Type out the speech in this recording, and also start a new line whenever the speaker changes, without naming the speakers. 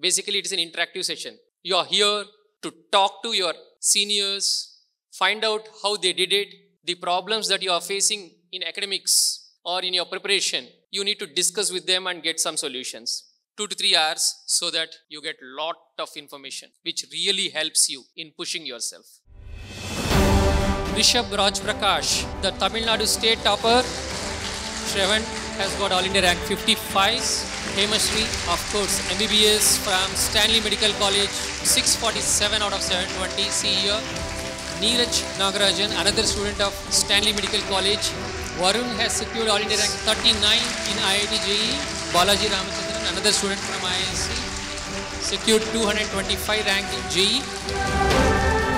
Basically, it is an interactive session. You are here to talk to your seniors, find out how they did it, the problems that you are facing in academics or in your preparation. You need to discuss with them and get some solutions. Two to three hours so that you get lot of information which really helps you in pushing yourself. Rishabh Raj Prakash, the Tamil Nadu state topper. Shravan has got All India rank 55. Hemashri, of course, MBBS from Stanley Medical College, 647 out of 720. See here. Neeraj Nagarajan, another student of Stanley Medical College. Varun has secured All India rank 39 in IIT JEE. Balaji Ramachandran, another student from IIC, secured 225 rank in JEE.